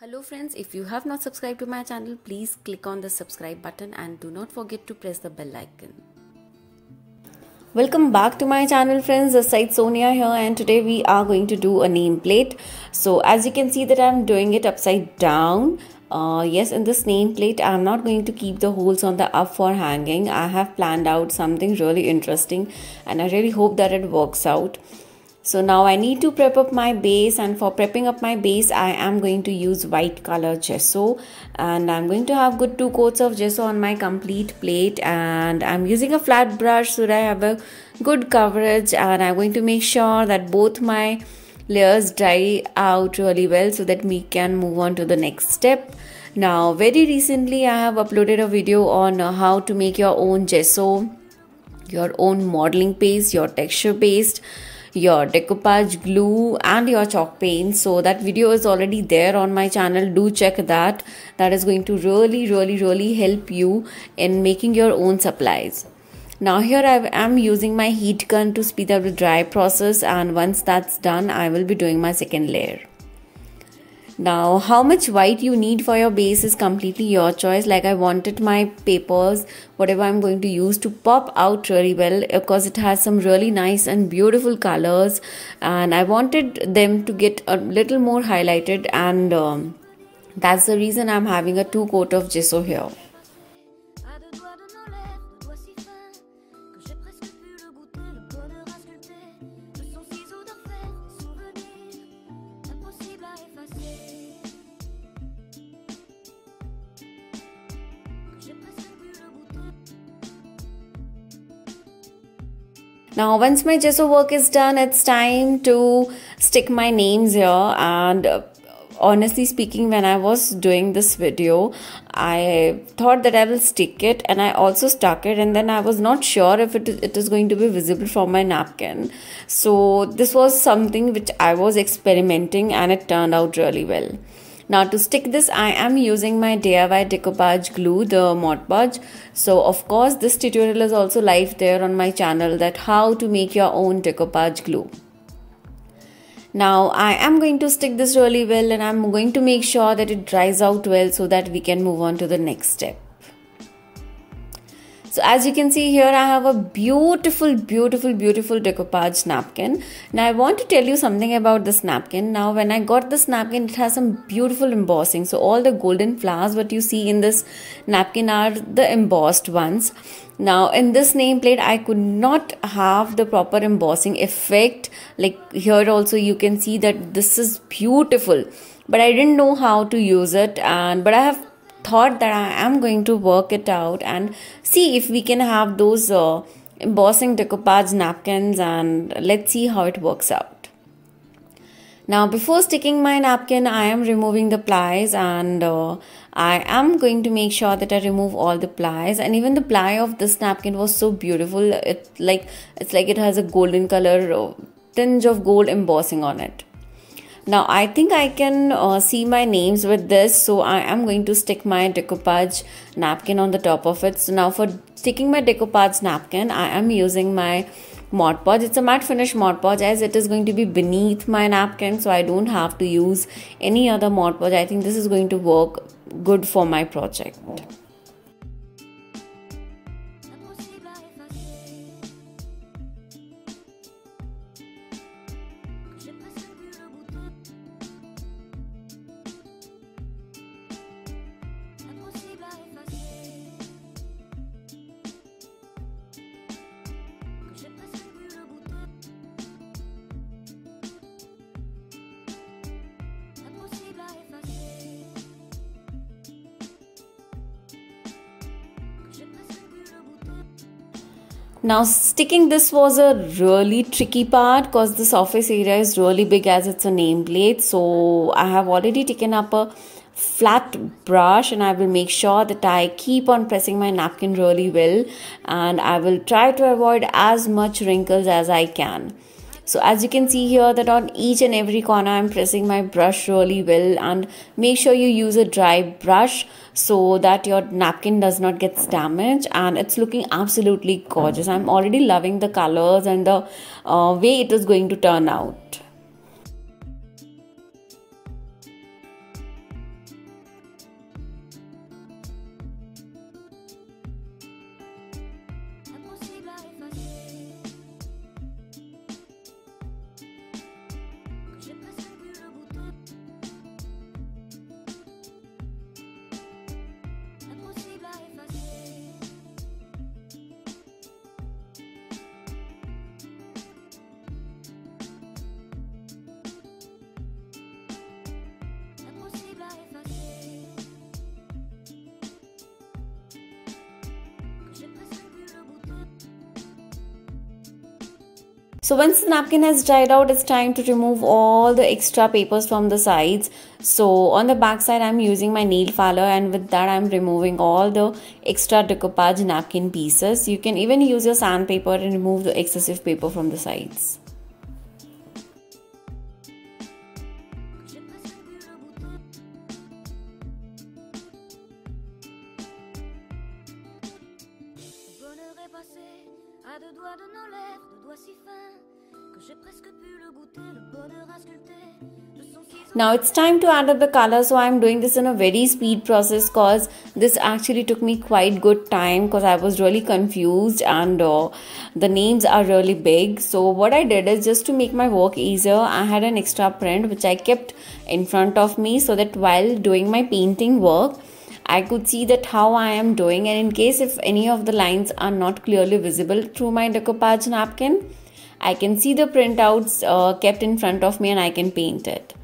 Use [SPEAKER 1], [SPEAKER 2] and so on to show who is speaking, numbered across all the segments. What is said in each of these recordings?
[SPEAKER 1] Hello friends, if you have not subscribed to my channel, please click on the subscribe button and do not forget to press the bell icon. Welcome back to my channel friends, this side Sonia here and today we are going to do a nameplate. So as you can see that I'm doing it upside down. Uh, yes, in this nameplate I'm not going to keep the holes on the up for hanging. I have planned out something really interesting and I really hope that it works out. So now I need to prep up my base and for prepping up my base I am going to use white color gesso and I'm going to have good two coats of gesso on my complete plate and I'm using a flat brush so that I have a good coverage and I'm going to make sure that both my layers dry out really well so that we can move on to the next step. Now very recently I have uploaded a video on how to make your own gesso, your own modeling paste, your texture paste your decoupage glue and your chalk paint. So that video is already there on my channel. Do check that. That is going to really really really help you in making your own supplies. Now here I am using my heat gun to speed up the dry process. And once that's done I will be doing my second layer now how much white you need for your base is completely your choice. Like i wanted my papers whatever i'm going to use to pop out really well because it has some really nice and beautiful colors and i wanted them to get a little more highlighted and um, that's the reason i'm having a two coat of gesso here Now once my gesso work is done, it's time to stick my names here. And uh, honestly speaking when i was doing this video i thought that i will stick it and i also stuck it and then i was not sure if it, it is going to be visible from my napkin. So this was something which i was experimenting and it turned out really well now to stick this I am using my DIY decoupage glue the Mod Podge. So of course this tutorial is also live there on my channel that how to make your own decoupage glue. Now I am going to stick this really well and I'm going to make sure that it dries out well so that we can move on to the next step. So as you can see here, I have a beautiful, beautiful, beautiful decoupage napkin. Now I want to tell you something about this napkin. Now when I got this napkin, it has some beautiful embossing. So all the golden flowers what you see in this napkin are the embossed ones. Now in this nameplate, I could not have the proper embossing effect. Like here also you can see that this is beautiful. But I didn't know how to use it and but I have thought that I am going to work it out and see if we can have those uh, embossing decoupage napkins and let's see how it works out. Now before sticking my napkin I am removing the plies and uh, I am going to make sure that I remove all the plies and even the ply of this napkin was so beautiful it like it's like it has a golden color uh, tinge of gold embossing on it now I think I can uh, see my names with this so I am going to stick my decoupage napkin on the top of it. So now for sticking my decoupage napkin I am using my Mod Podge. It's a matte finish Mod Podge as it is going to be beneath my napkin so I don't have to use any other Mod Podge. I think this is going to work good for my project Now sticking this was a really tricky part because the surface area is really big as it's a nameplate. So I have already taken up a flat brush and I will make sure that I keep on pressing my napkin really well and I will try to avoid as much wrinkles as I can. So as you can see here that on each and every corner I'm pressing my brush really well and make sure you use a dry brush so that your napkin does not get damaged and it's looking absolutely gorgeous. I'm already loving the colors and the uh, way it is going to turn out. So once the napkin has dried out, it's time to remove all the extra papers from the sides. So on the back side, I'm using my nail filer and with that I'm removing all the extra decoupage napkin pieces. You can even use your sandpaper and remove the excessive paper from the sides. Now it's time to add up the color so I'm doing this in a very speed process cause this actually took me quite good time because I was really confused and uh, the names are really big so what I did is just to make my work easier I had an extra print which I kept in front of me so that while doing my painting work I could see that how I am doing and in case if any of the lines are not clearly visible through my decoupage napkin, I can see the printouts uh, kept in front of me and I can paint it.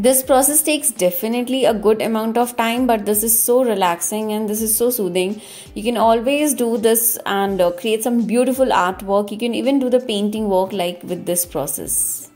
[SPEAKER 1] This process takes definitely a good amount of time but this is so relaxing and this is so soothing. You can always do this and uh, create some beautiful artwork. You can even do the painting work like with this process.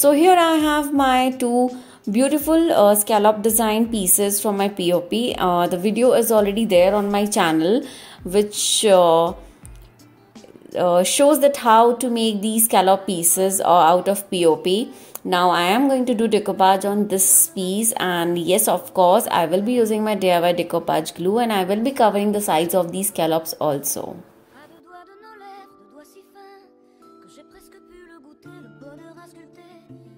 [SPEAKER 1] So here I have my two beautiful uh, scallop design pieces from my POP. Uh, the video is already there on my channel which uh, uh shows that how to make these scallop pieces uh, out of POP. Now I am going to do decoupage on this piece and yes of course I will be using my DIY decoupage glue and I will be covering the sides of these scallops also.
[SPEAKER 2] presque pu le goûter, le bonheur à sculpter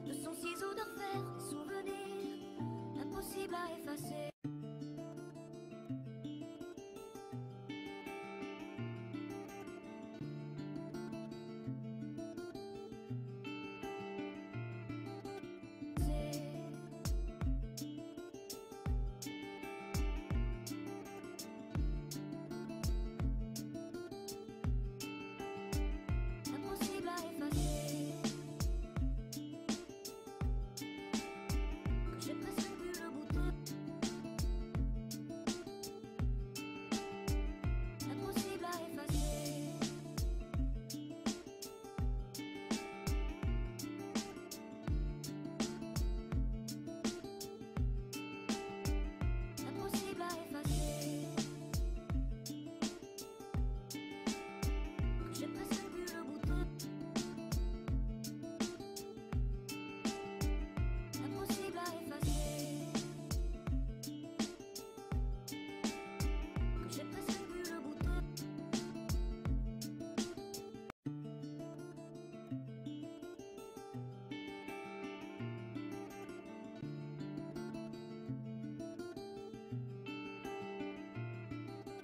[SPEAKER 2] de son ciseau d'enfer, souvenirs impossibles à effacer.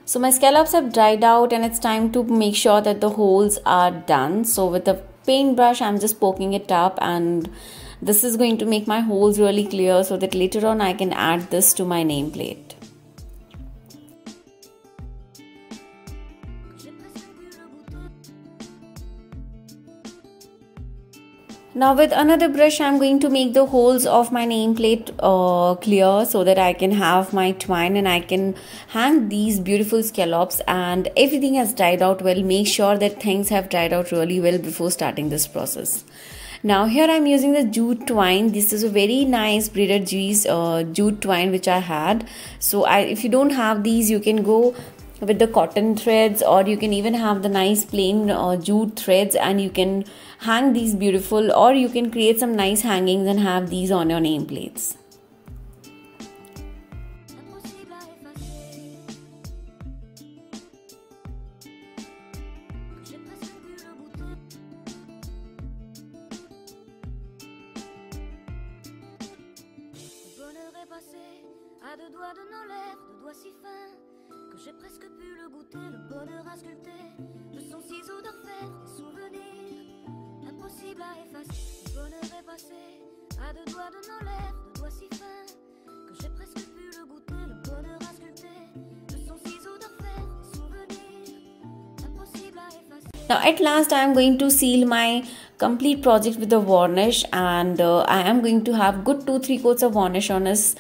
[SPEAKER 1] So my scallops have dried out and it's time to make sure that the holes are done. So with a paintbrush, I'm just poking it up and this is going to make my holes really clear so that later on I can add this to my nameplate. Now with another brush I'm going to make the holes of my nameplate uh, clear so that I can have my twine and I can hang these beautiful scallops and everything has dried out well. Make sure that things have dried out really well before starting this process. Now here I'm using the jute twine. This is a very nice Braided Geese uh, jute twine which I had. So I, if you don't have these you can go with the cotton threads or you can even have the nice plain uh, jute threads and you can hang these beautiful or you can create some nice hangings and have these on your nameplates.
[SPEAKER 2] à deux doigts de nos lèvres, deux doigts si fins que j'ai presque pu le goûter, le bonheur à sculpter de son ciseau d'orfèvre, des souvenirs impossibles à effacer. Le bonheur est passé à deux doigts de nos lèvres, deux doigts si fins que j'ai presque pu le goûter, le bonheur à sculpter de son ciseau des souvenirs impossibles à effacer.
[SPEAKER 1] Now at last I am going to seal my complete project with the varnish and uh, I am going to have good 2-3 coats of varnish on this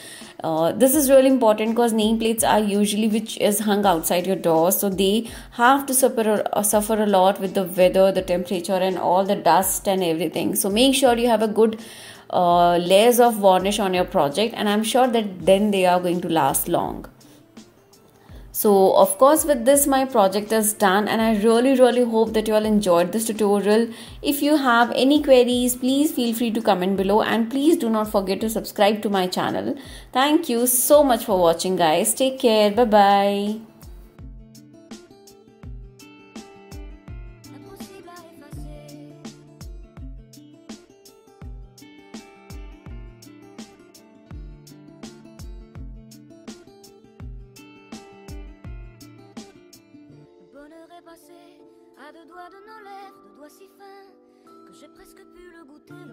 [SPEAKER 1] uh, this is really important because nameplates are usually which is hung outside your door. So they have to suffer uh, suffer a lot with the weather the temperature and all the dust and everything. So make sure you have a good uh, layers of varnish on your project and i'm sure that then they are going to last long so of course with this my project is done and i really really hope that you all enjoyed this tutorial. If you have any queries please feel free to comment below and please do not forget to subscribe to my channel. Thank you so much for watching guys. Take care. Bye bye
[SPEAKER 2] à deux doigts de nos lèvres, deux doigts si fins que j'ai presque pu le goûter.